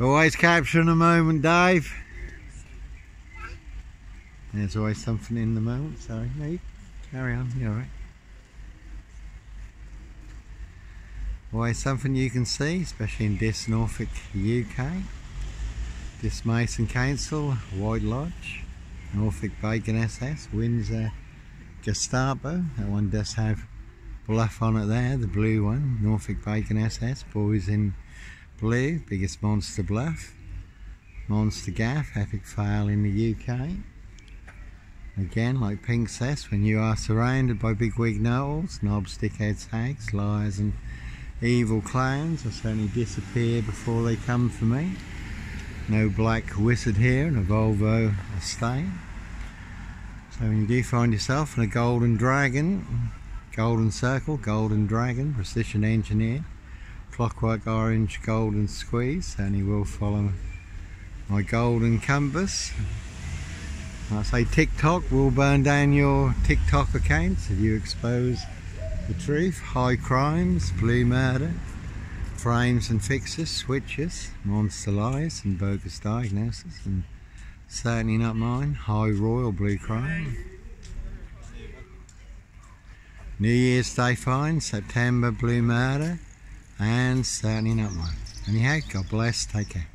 Always capturing a moment, Dave. There's always something in the moment. Sorry, no, you carry on. You're alright. Always something you can see, especially in Diss Norfolk, UK. Diss Mason Council, White Lodge, Norfolk Bacon SS, Windsor Gestapo. That one does have bluff on it there, the blue one, Norfolk Bacon SS, boys in blue, biggest monster bluff. Monster Gaff, epic fail in the UK. Again, like Pink says, when you are surrounded by big wig knowles, knobs, dickheads, hags, liars and evil clowns, I certainly disappear before they come for me. No black wizard here and a Volvo estate. So when you do find yourself in a golden dragon, golden circle, golden dragon, precision engineer, clockwork orange, golden squeeze, and he will follow my golden compass. I say TikTok will burn down your TikTok accounts if you expose the truth. High crimes, blue murder, frames and fixes, switches, monster lies and bogus diagnosis and certainly not mine. High royal blue crime. New Year's Day fine, September blue murder and certainly not mine. Anyhow, God bless, take care.